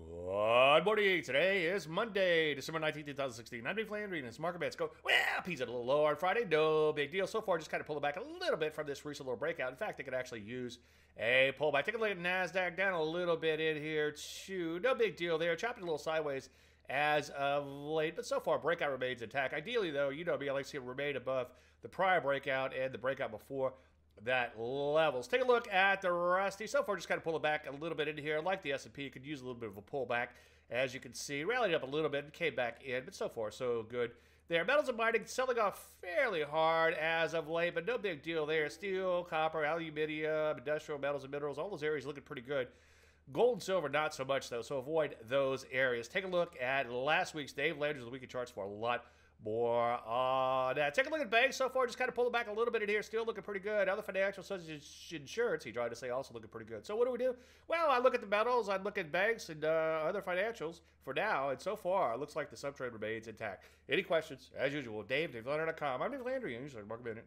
Good morning. Today is Monday, December 19th, 2016. I'm Dave Landry, and it's market bets go, well, peas at a little low on Friday. No big deal. So far, just kind of pulling back a little bit from this recent little breakout. In fact, they could actually use a pullback. Take a look at NASDAQ down a little bit in here, too. No big deal there. Chopping a little sideways as of late, but so far, breakout remains intact. Ideally, though, you know I like to see it remain above the prior breakout and the breakout before that levels. Take a look at the Rusty. So far, just kind of pull it back a little bit in here. Like the S&P, could use a little bit of a pullback. As you can see, rallied up a little bit and came back in, but so far, so good there. Metals and mining selling off fairly hard as of late, but no big deal there. Steel, copper, aluminium, industrial metals and minerals, all those areas looking pretty good. Gold and silver, not so much, though, so avoid those areas. Take a look at last week's Dave Landry's the weekly charts for a lot more on that. Take a look at banks so far. Just kind of pull it back a little bit in here. Still looking pretty good. Other financials such as insurance, he tried to say, also looking pretty good. So what do we do? Well, I look at the metals. I look at banks and uh, other financials for now. And so far, it looks like the subtrade remains intact. Any questions? As usual, Dave, DaveLandry.com. I'm Dave Landry. I'm usually Mark Minute.